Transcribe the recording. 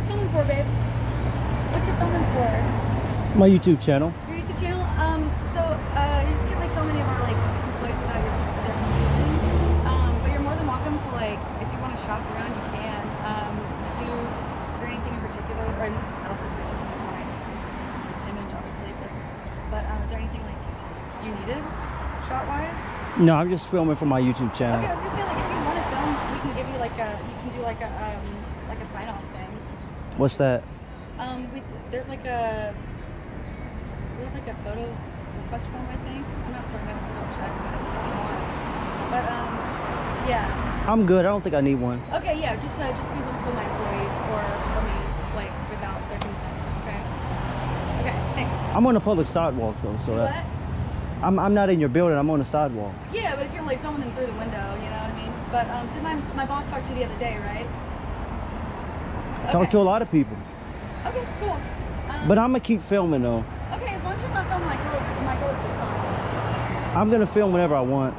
you filming for, babe? What you filming for? My YouTube channel. Your YouTube channel? Um, so uh, you just can't like film any of our like employees without your their permission. Um, but you're more than welcome to like if you want to shop around, you can. Um, did you? Is there anything in particular? Or also, please don't my image, obviously. But but um, is there anything like you needed shot wise? No, I'm just filming for my YouTube channel. Okay, I was gonna say like if you want to film, we can give you like a you can do like a um like a sign off thing. What's that? Um, we, there's like a we have like a photo request form, I think. I'm not certain. I have to double check, but if you want. But um, yeah. I'm good. I don't think I need one. Okay, yeah. Just uh, just use them for my employees or for me, like without their consent. Okay. Okay. Thanks. I'm on a public sidewalk though, so that, what? I'm I'm not in your building. I'm on the sidewalk. Yeah, but if you're like filming them through the window, you know what I mean. But um, did my my boss talk to you the other day, right? Talk to a lot of people, Okay, cool. Um, but I'm gonna keep filming though. okay, as long as you're not filming my girl, my girls, it's fine. I'm gonna film whenever I want.